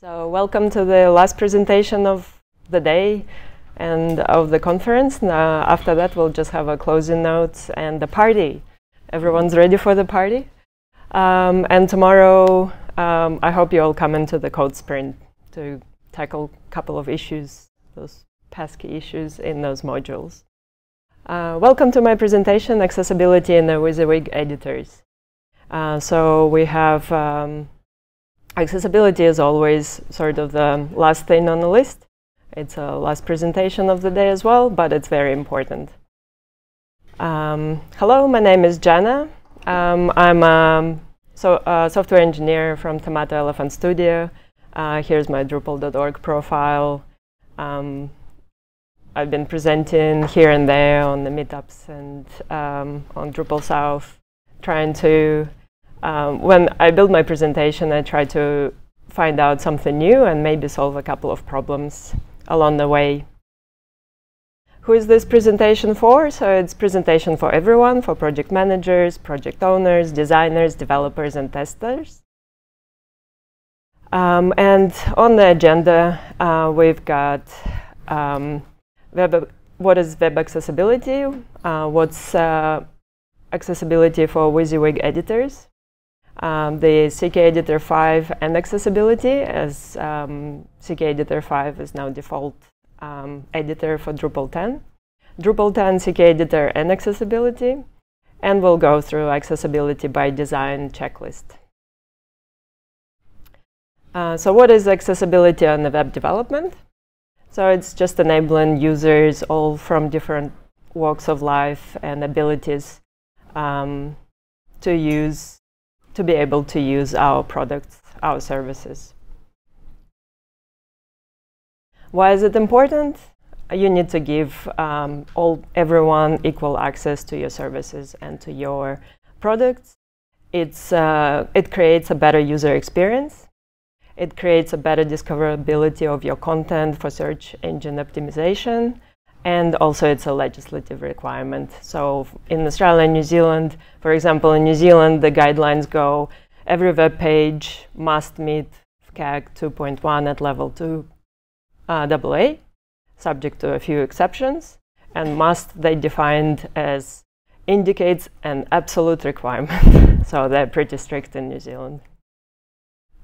So welcome to the last presentation of the day and of the conference. Now, after that, we'll just have a closing notes and the party. Everyone's ready for the party? Um, and tomorrow, um, I hope you all come into the code sprint to tackle a couple of issues, those pesky issues in those modules. Uh, welcome to my presentation, Accessibility in the WYSIWYG Editors. Uh, so we have um, accessibility is always sort of the last thing on the list. It's a last presentation of the day as well, but it's very important. Um, hello, my name is Janna. Um, I'm a so, uh, software engineer from Tomato Elephant Studio. Uh, here's my Drupal.org profile. Um, I've been presenting here and there on the meetups and um, on DrupalSouth, trying to um, when I build my presentation, I try to find out something new and maybe solve a couple of problems along the way. Who is this presentation for? So it's presentation for everyone, for project managers, project owners, designers, developers, and testers. Um, and on the agenda, uh, we've got um, web, what is web accessibility, uh, what's uh, accessibility for WYSIWYG editors, um, the CK Editor 5 and accessibility as um, CK Editor 5 is now default um, editor for Drupal 10. Drupal 10 CK Editor and accessibility. And we'll go through accessibility by design checklist. Uh, so what is accessibility on the web development? So it's just enabling users all from different walks of life and abilities um, to use to be able to use our products, our services. Why is it important? You need to give um, all everyone equal access to your services and to your products. It's, uh, it creates a better user experience. It creates a better discoverability of your content for search engine optimization. And also it's a legislative requirement. So in Australia and New Zealand, for example, in New Zealand, the guidelines go every web page must meet WCAG 2.1 at level 2 uh, AA, subject to a few exceptions, and must they defined as indicates an absolute requirement. so they're pretty strict in New Zealand.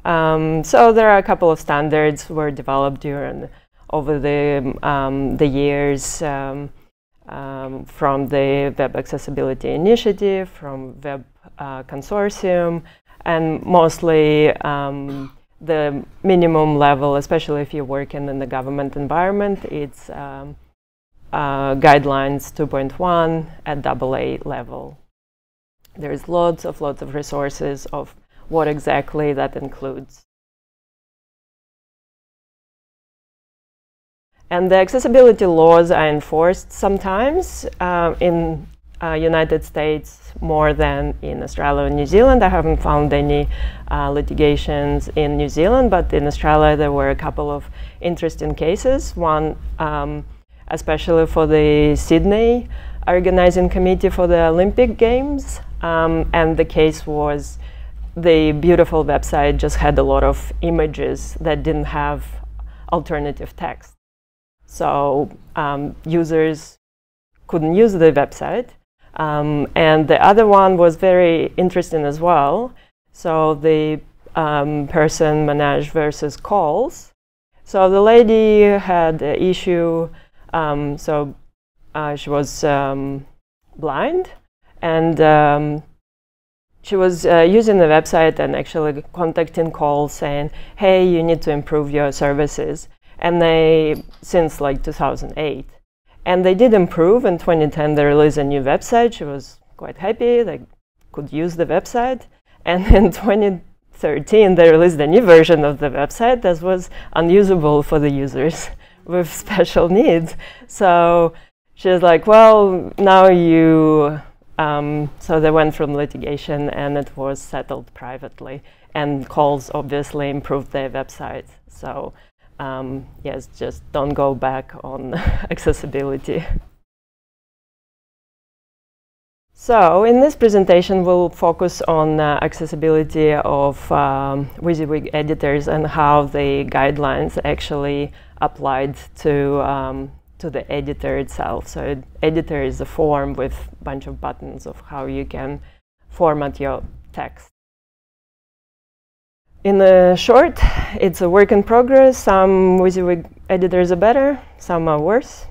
Um, so there are a couple of standards were developed during over the, um, the years um, um, from the Web Accessibility Initiative, from Web uh, Consortium, and mostly um, the minimum level, especially if you're working in the government environment, it's um, uh, guidelines 2.1 at AA level. There's lots of lots of resources of what exactly that includes. And the accessibility laws are enforced sometimes uh, in uh, United States more than in Australia and New Zealand. I haven't found any uh, litigations in New Zealand, but in Australia there were a couple of interesting cases. One, um, especially for the Sydney organizing committee for the Olympic Games, um, and the case was the beautiful website just had a lot of images that didn't have alternative text. So um, users couldn't use the website. Um, and the other one was very interesting as well. So the um, person Mesnage versus Coles. So the lady had an issue. Um, so uh, she was um, blind and um, she was uh, using the website and actually contacting Coles saying, hey, you need to improve your services and they since like 2008 and they did improve in 2010 they released a new website. She was quite happy. They could use the website. And in 2013 they released a new version of the website that was unusable for the users with special needs. So she's like well now you um, so they went from litigation and it was settled privately. And Coles obviously improved their website. So um, yes, just don't go back on accessibility. So in this presentation, we'll focus on uh, accessibility of um, WYSIWYG editors and how the guidelines actually applied to, um, to the editor itself. So editor is a form with a bunch of buttons of how you can format your text. In the short, it's a work in progress. Some WYSIWYG editors are better, some are worse.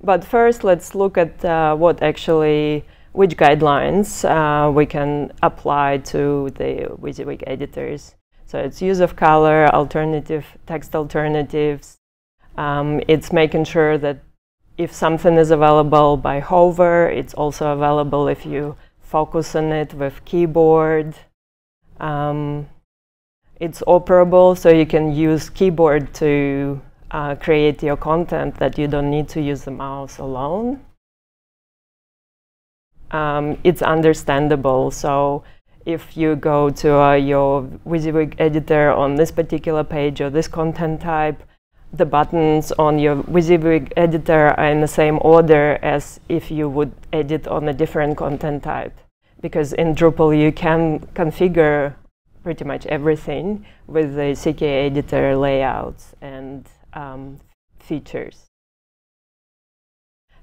But first, let's look at uh, what actually, which guidelines uh, we can apply to the WYSIWYG editors. So it's use of color, alternative text alternatives. Um, it's making sure that if something is available by hover, it's also available if you focus on it with keyboard. Um, it's operable, so you can use keyboard to uh, create your content that you don't need to use the mouse alone. Um, it's understandable. So if you go to uh, your WYSIWYG editor on this particular page or this content type, the buttons on your WYSIWYG editor are in the same order as if you would edit on a different content type. Because in Drupal, you can configure pretty much everything with the CK editor layouts and um, features.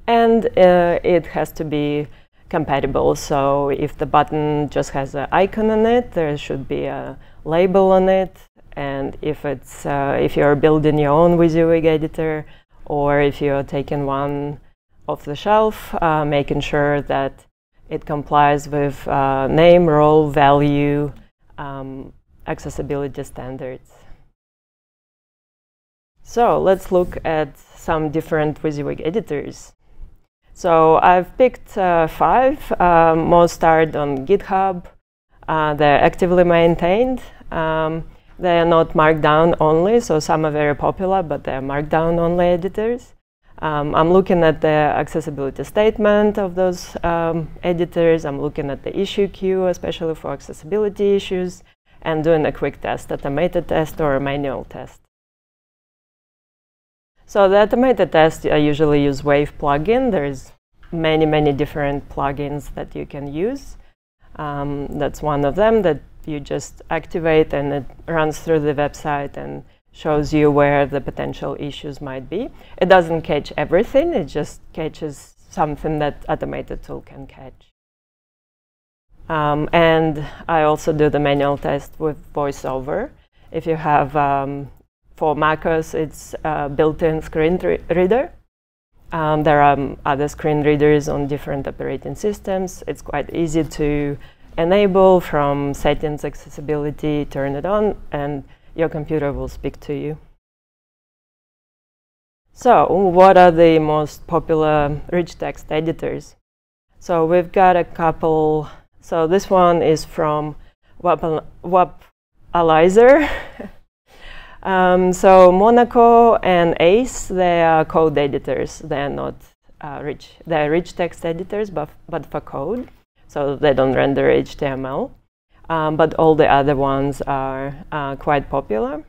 And uh, it has to be compatible. So if the button just has an icon on it, there should be a label on it. And if it's uh, if you're building your own WYSIWYG editor, or if you're taking one off the shelf, uh, making sure that it complies with uh, name, role, value, um, accessibility standards. So let's look at some different WYSIWYG editors. So I've picked uh, five. Um, most are on GitHub. Uh, they're actively maintained. Um, they are not Markdown only, so some are very popular, but they're Markdown only editors. Um, I'm looking at the accessibility statement of those um, editors. I'm looking at the issue queue, especially for accessibility issues, and doing a quick test, automated test or a manual test. So the automated test, I usually use Wave plugin. There's many, many different plugins that you can use. Um, that's one of them that you just activate and it runs through the website and shows you where the potential issues might be. It doesn't catch everything, it just catches something that automated tool can catch. Um, and I also do the manual test with VoiceOver. If you have um, for macOS, it's a built-in screen reader. Um, there are um, other screen readers on different operating systems. It's quite easy to enable from settings, accessibility, turn it on, and your computer will speak to you. So what are the most popular rich text editors? So we've got a couple. So this one is from Wappalyzer. Um, so Monaco and Ace, they are code editors. They are not uh, rich. They are rich text editors, but, but for code. So they don't render HTML. Um, but all the other ones are uh, quite popular.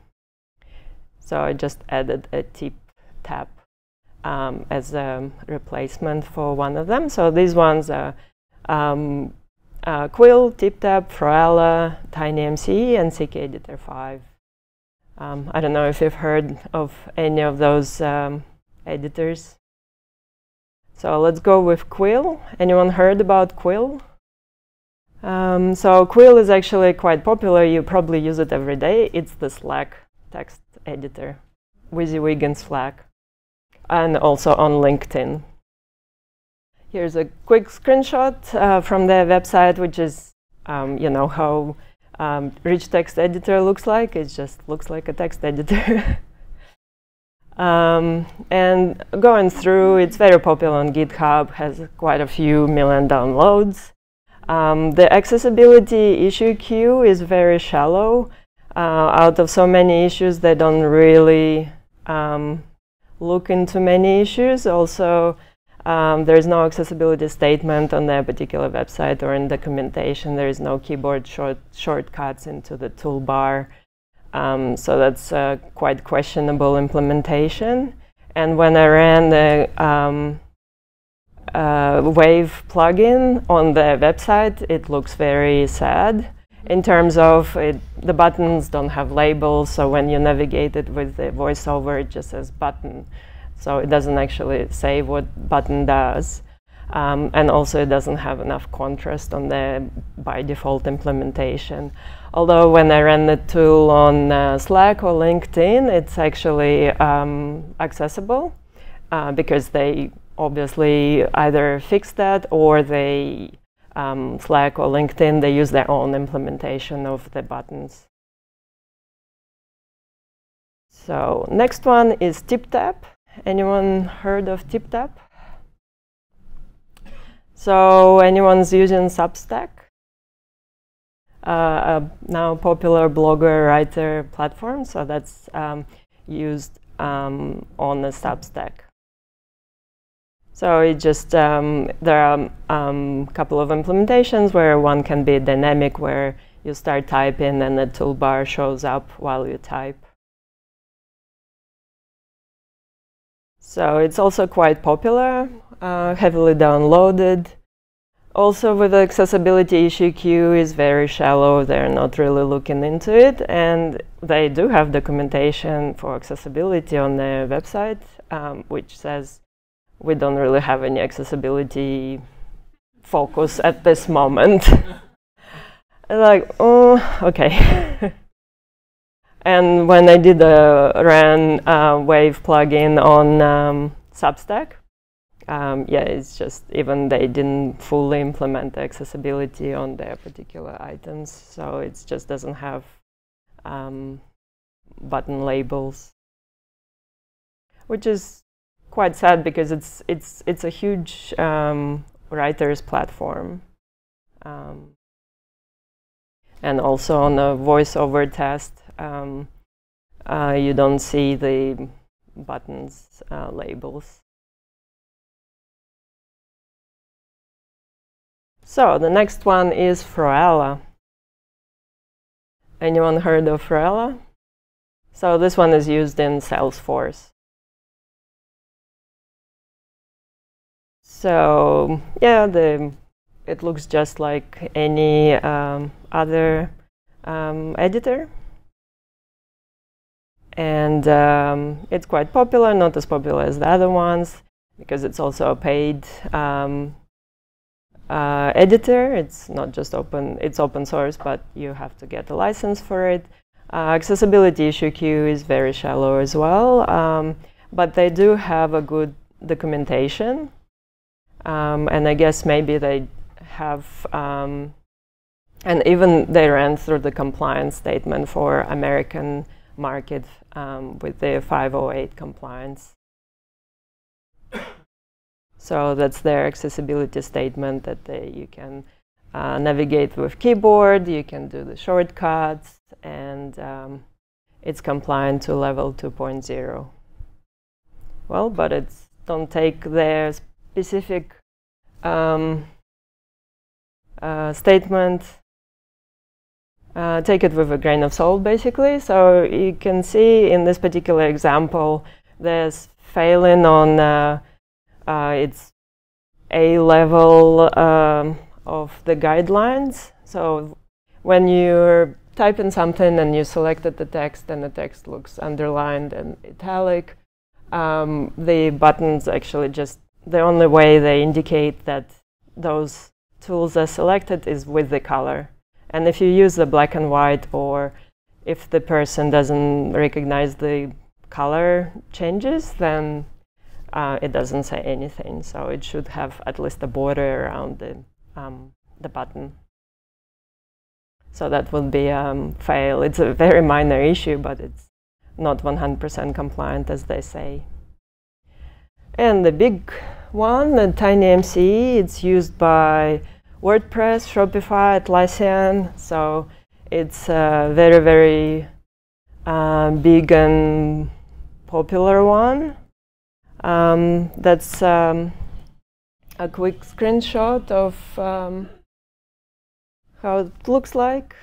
So I just added a tip tab um, as a replacement for one of them. So these ones are um, uh, Quill, TipTap, Froala, TinyMCE, and CK Editor 5. Um, I don't know if you've heard of any of those um, editors. So let's go with Quill. Anyone heard about Quill? Um, so Quill is actually quite popular. You probably use it every day. It's the Slack text editor, WYSIWYG and Slack, and also on LinkedIn. Here's a quick screenshot uh, from their website, which is, um, you know, how um, rich text editor looks like. It just looks like a text editor. um, and going through, it's very popular on GitHub, has quite a few million downloads. Um, the accessibility issue queue is very shallow. Uh, out of so many issues, they don't really um, look into many issues. Also, um, there is no accessibility statement on that particular website or in documentation. There is no keyboard short shortcuts into the toolbar. Um, so that's a quite questionable implementation. And when I ran the um, uh, Wave plugin on the website, it looks very sad in terms of it, the buttons don't have labels, so when you navigate it with the voiceover, it just says button. So it doesn't actually say what button does. Um, and also it doesn't have enough contrast on the by default implementation. Although when I ran the tool on uh, Slack or LinkedIn, it's actually um, accessible uh, because they obviously either fix that or they um, Slack or LinkedIn, they use their own implementation of the buttons. So next one is TipTap. Anyone heard of TipTap? So anyone's using Substack? Uh, a now popular blogger writer platform. So that's um, used um, on the Substack. So it just um, there are a um, couple of implementations where one can be dynamic, where you start typing and the toolbar shows up while you type. So it's also quite popular, uh, heavily downloaded. Also with the accessibility issue queue is very shallow, they're not really looking into it and they do have documentation for accessibility on their website um, which says we don't really have any accessibility focus at this moment. like, oh, okay. and when I did the ran uh, Wave plugin on um, Substack, um, yeah, it's just even they didn't fully implement the accessibility on their particular items, so it just doesn't have um, button labels, which is quite sad because it's it's it's a huge um, writers platform, um, and also on the voiceover test, um, uh, you don't see the buttons uh, labels. So the next one is Froala. Anyone heard of Froala? So this one is used in Salesforce. So yeah, the it looks just like any um, other um, editor. And um, it's quite popular, not as popular as the other ones, because it's also a paid um, uh, editor. It's not just open, it's open source, but you have to get a license for it. Uh, accessibility issue queue is very shallow as well, um, but they do have a good documentation um, and I guess maybe they have, um, and even they ran through the compliance statement for American market um, with the 508 compliance. so that's their accessibility statement that they, you can uh, navigate with keyboard, you can do the shortcuts, and um, it's compliant to level 2.0. Well, but it don't take their specific um, uh, statement, uh, take it with a grain of salt, basically. So you can see in this particular example, there's failing on uh, uh its A level um, of the guidelines. So when you're typing something and you selected the text and the text looks underlined and italic, um, the buttons actually just the only way they indicate that those tools are selected is with the color. And if you use the black and white or if the person doesn't recognize the color changes, then uh, it doesn't say anything. So it should have at least a border around the, um, the button. So that would be a um, fail. It's a very minor issue, but it's not 100% compliant as they say. And the big one, the TinyMCE, it's used by WordPress, Shopify, Atlassian. So it's a very, very uh, big and popular one. Um, that's um, a quick screenshot of um, how it looks like.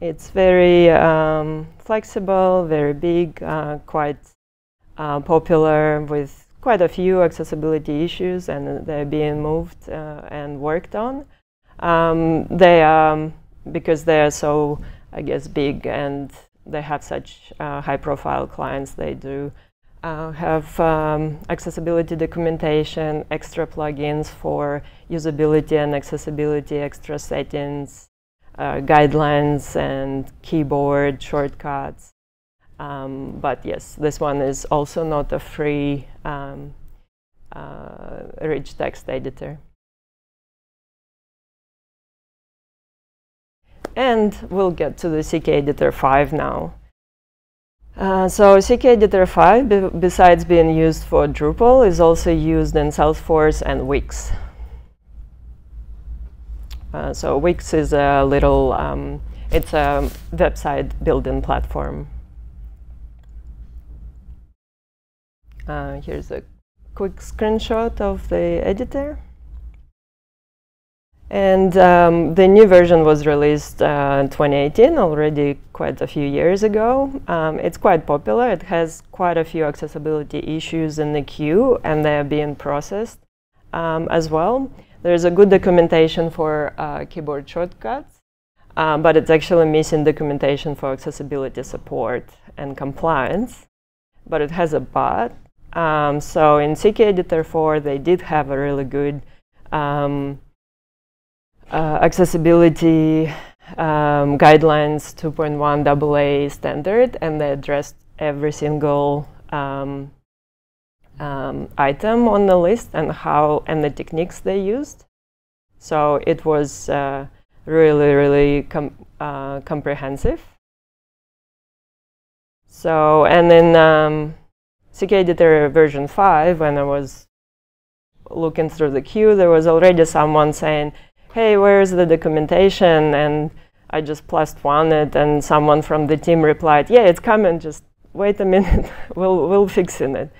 It's very um, flexible, very big, uh, quite uh, popular with quite a few accessibility issues and they're being moved uh, and worked on. Um, they um, because they are so, I guess, big and they have such uh, high-profile clients. They do uh, have um, accessibility documentation, extra plugins for usability and accessibility, extra settings, uh, guidelines, and keyboard shortcuts. Um, but yes, this one is also not a free um, uh, rich text editor. And we'll get to the CK Editor 5 now. Uh, so CK Editor 5, besides being used for Drupal, is also used in Salesforce and Wix. Uh, so Wix is a little, um, it's a website building platform. Uh, here's a quick screenshot of the editor. And um, the new version was released uh, in 2018, already quite a few years ago. Um, it's quite popular. It has quite a few accessibility issues in the queue, and they are being processed um, as well. There's a good documentation for uh, keyboard shortcuts, uh, but it's actually missing documentation for accessibility support and compliance. But it has a but. Um, so in CK Editor 4, they did have a really good um, uh, accessibility um, guidelines 2.1 AA standard, and they addressed every single um, um, item on the list and how and the techniques they used. So it was uh, really, really com uh, comprehensive. So and then um, CK Editor version 5, when I was looking through the queue, there was already someone saying, hey, where's the documentation? And I just plused plus one it, and someone from the team replied, yeah, it's coming, just wait a minute, we'll, we'll fix it.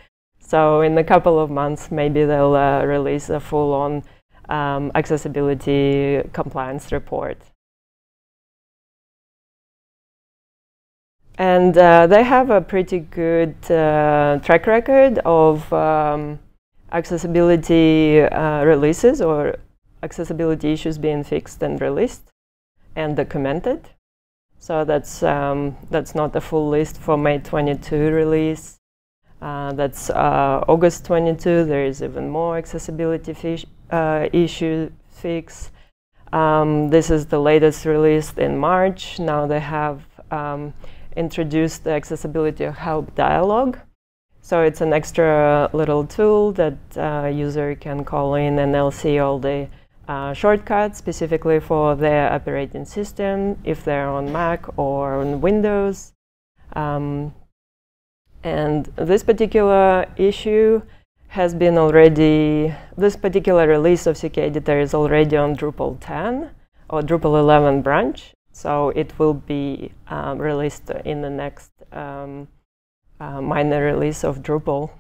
So in a couple of months, maybe they'll uh, release a full-on um, accessibility compliance report. And uh, they have a pretty good uh, track record of um, accessibility uh, releases or accessibility issues being fixed and released and documented. So that's, um, that's not a full list for May 22 release. Uh, that's uh, August 22. There is even more accessibility fish, uh, issue fix. Um, this is the latest released in March. Now they have um, introduced the accessibility help dialog. So it's an extra little tool that uh, user can call in and they'll see all the uh, shortcuts specifically for their operating system, if they're on Mac or on Windows. Um, and this particular issue has been already, this particular release of CK Editor is already on Drupal 10 or Drupal 11 branch. So it will be um, released in the next um, uh, minor release of Drupal.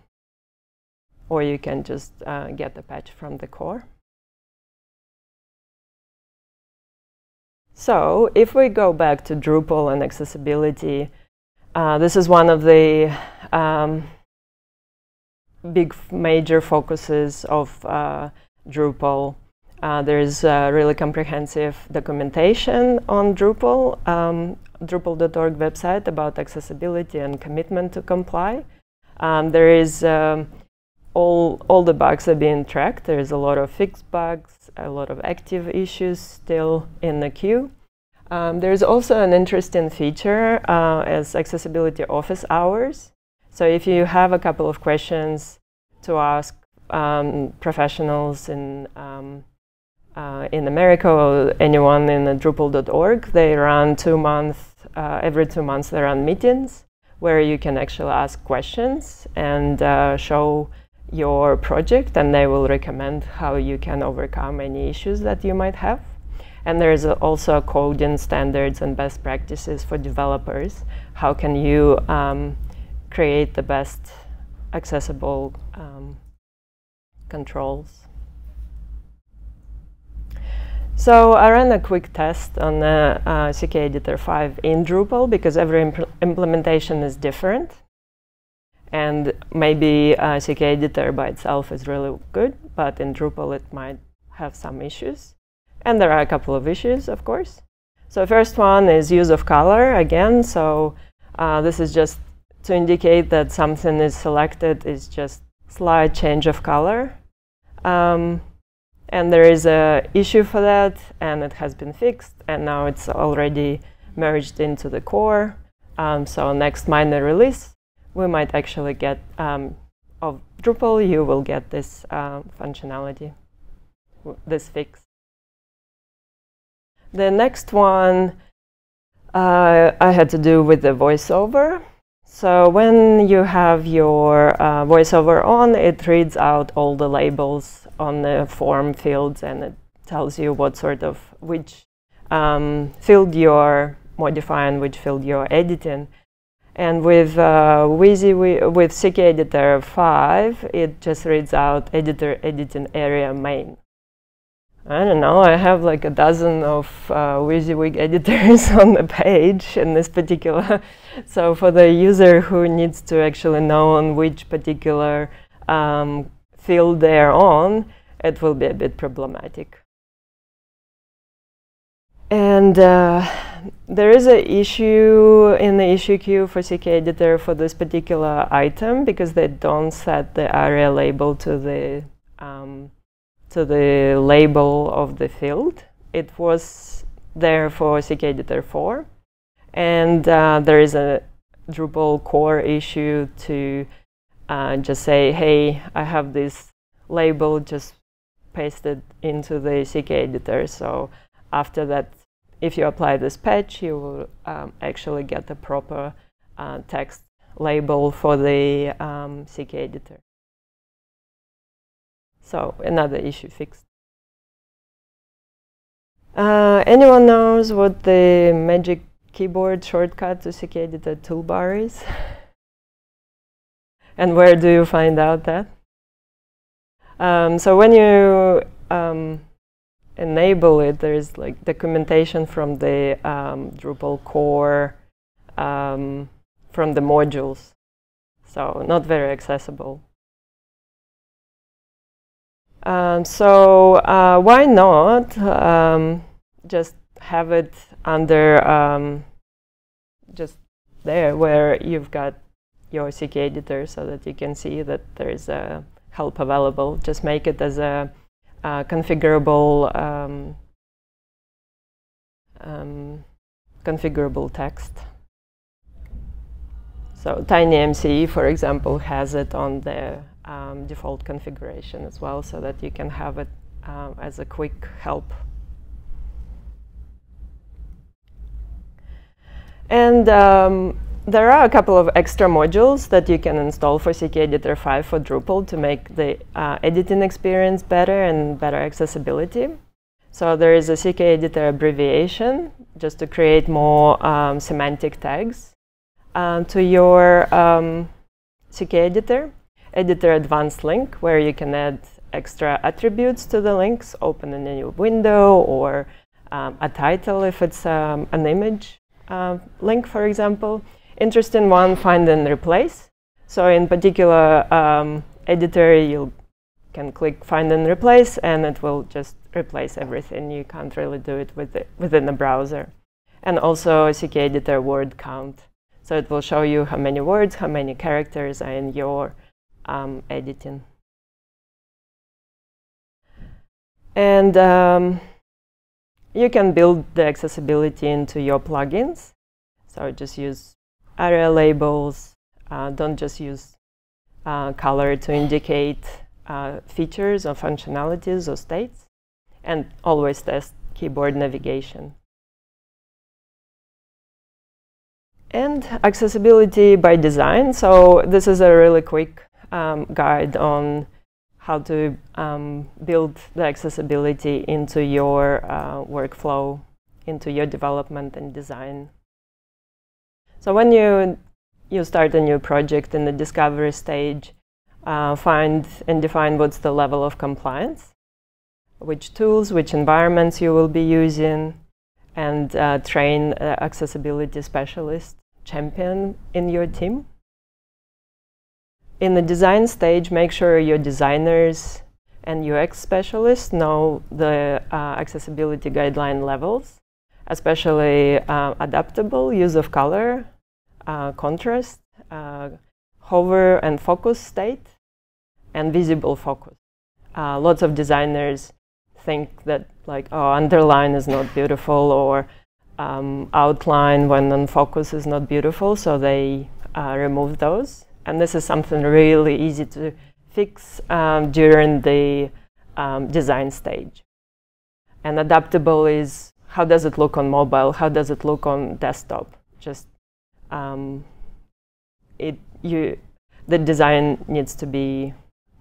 Or you can just uh, get the patch from the core. So if we go back to Drupal and accessibility, uh, this is one of the um, big major focuses of uh, Drupal. Uh, there's really comprehensive documentation on Drupal, um, Drupal.org website about accessibility and commitment to comply. Um, there is um, all, all the bugs are being tracked. There's a lot of fixed bugs, a lot of active issues still in the queue. Um, there's also an interesting feature uh, as accessibility office hours. So if you have a couple of questions to ask um, professionals in um, uh, in America or anyone in Drupal.org, they run two months, uh, every two months they run meetings where you can actually ask questions and uh, show your project and they will recommend how you can overcome any issues that you might have. And there's also coding standards and best practices for developers. How can you um, create the best accessible um, controls? So I ran a quick test on uh, uh, CK Editor 5 in Drupal because every impl implementation is different. And maybe uh, CK editor by itself is really good, but in Drupal it might have some issues. And there are a couple of issues, of course. So first one is use of color again. So uh, this is just to indicate that something is selected is just slight change of color. Um, and there is a issue for that, and it has been fixed, and now it's already merged into the core. Um, so next minor release, we might actually get um, of Drupal, you will get this uh, functionality, this fix. The next one uh, I had to do with the voiceover. So when you have your uh, voiceover on, it reads out all the labels on the form fields and it tells you what sort of, which um, field you're modifying, which field you're editing. And with uh, WYSI, with CK Editor 5, it just reads out editor editing area main. I don't know, I have like a dozen of uh, WYSIWYG editors on the page in this particular. so for the user who needs to actually know on which particular um, field they're on, it will be a bit problematic. And uh, there is an issue in the issue queue for CK editor for this particular item because they don't set the ARIA label to the um, to the label of the field. It was there for CK Editor 4. And uh, there is a Drupal core issue to uh, just say, hey, I have this label, just paste it into the CK editor. So after that, if you apply this patch, you will um, actually get the proper uh, text label for the um, CK editor. So another issue fixed. Uh, anyone knows what the magic keyboard shortcut to CK Editor toolbar is? and where do you find out that? Um, so when you um, enable it, there's like documentation from the um, Drupal core, um, from the modules. So not very accessible. Um, so uh, why not um, just have it under just there where you've got your CK editor so that you can see that there is a help available. Just make it as a, a configurable um, um, configurable text. So TinyMCE, for example, has it on the um, default configuration as well so that you can have it um, as a quick help. And um, there are a couple of extra modules that you can install for CK Editor 5 for Drupal to make the uh, editing experience better and better accessibility. So there is a CK Editor abbreviation just to create more um, semantic tags um, to your um, CK Editor editor advanced link where you can add extra attributes to the links, open a new window or um, a title if it's um, an image uh, link, for example. Interesting one, find and replace. So in particular um, editor, you can click find and replace and it will just replace everything. You can't really do it with within the browser. And also CK editor word count. So it will show you how many words, how many characters are in your um, editing. And um, you can build the accessibility into your plugins. So just use ARIA labels. Uh, don't just use uh, color to indicate uh, features or functionalities or states. And always test keyboard navigation. And accessibility by design. So this is a really quick um, guide on how to um, build the accessibility into your uh, workflow, into your development and design. So when you, you start a new project in the discovery stage, uh, find and define what's the level of compliance, which tools, which environments you will be using, and uh, train accessibility specialist champion in your team. in the design stage, make sure your designers and UX specialists know the uh, accessibility guideline levels, especially uh, adaptable, use of color, uh, contrast, uh, hover and focus state, and visible focus. Uh, lots of designers think that like, oh, underline is not beautiful or um, outline when on focus is not beautiful, so they uh, remove those. And this is something really easy to fix um, during the um, design stage. And adaptable is how does it look on mobile? How does it look on desktop? Just um, it you the design needs to be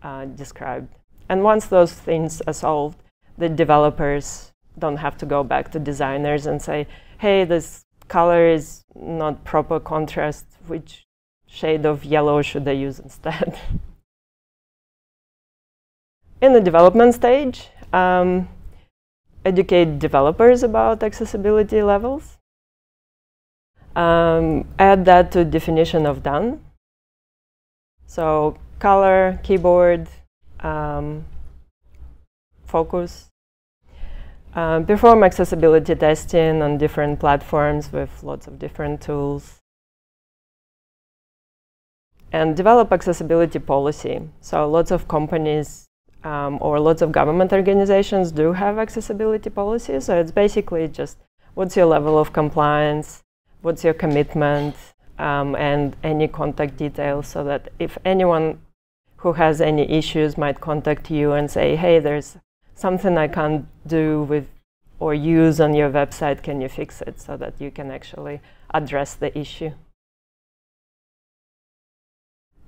uh, described. And once those things are solved, the developers don't have to go back to designers and say, hey, this color is not proper contrast, which shade of yellow should I use instead? In the development stage, um, educate developers about accessibility levels. Um, add that to definition of done. So color, keyboard, um, focus, um, perform accessibility testing on different platforms with lots of different tools. And develop accessibility policy. So lots of companies um, or lots of government organizations do have accessibility policies. So it's basically just what's your level of compliance, what's your commitment, um, and any contact details so that if anyone who has any issues might contact you and say, hey, there's something I can't do with or use on your website, can you fix it so that you can actually address the issue?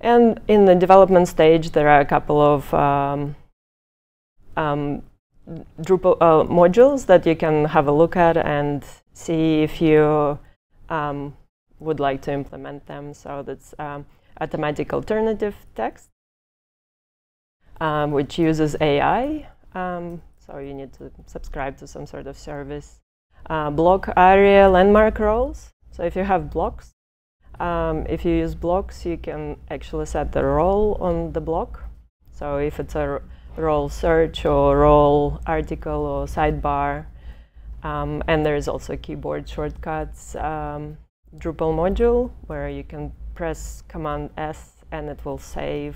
And in the development stage, there are a couple of um, um, Drupal uh, modules that you can have a look at and see if you um, would like to implement them. So that's um, automatic alternative text, um, which uses AI um, so you need to subscribe to some sort of service. Uh, block ARIA landmark roles. So if you have blocks, um, if you use blocks, you can actually set the role on the block. So if it's a role search or role article or sidebar, um, and there is also keyboard shortcuts um, Drupal module where you can press Command S and it will save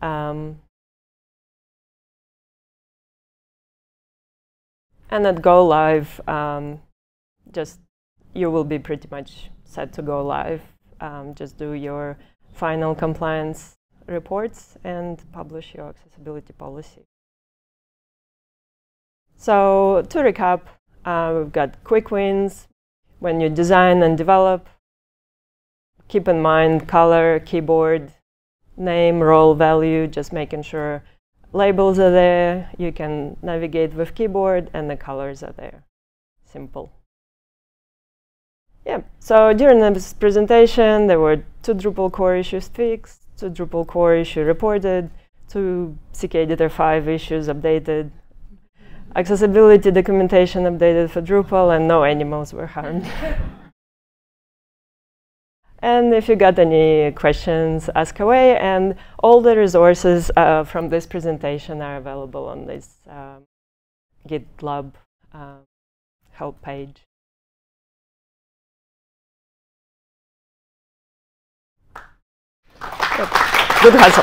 um, And at go live, um, just you will be pretty much set to go live. Um, just do your final compliance reports and publish your accessibility policy. So to recap, uh, we've got quick wins. When you design and develop, keep in mind color, keyboard, name, role, value, just making sure labels are there, you can navigate with keyboard, and the colors are there. Simple. Yeah, so during this presentation, there were two Drupal core issues fixed, two Drupal core issue reported, two CKEditor 5 issues updated, accessibility documentation updated for Drupal, and no animals were harmed. And if you got any questions, ask away. And all the resources uh, from this presentation are available on this uh, GitLab uh, help page. 너도 가서.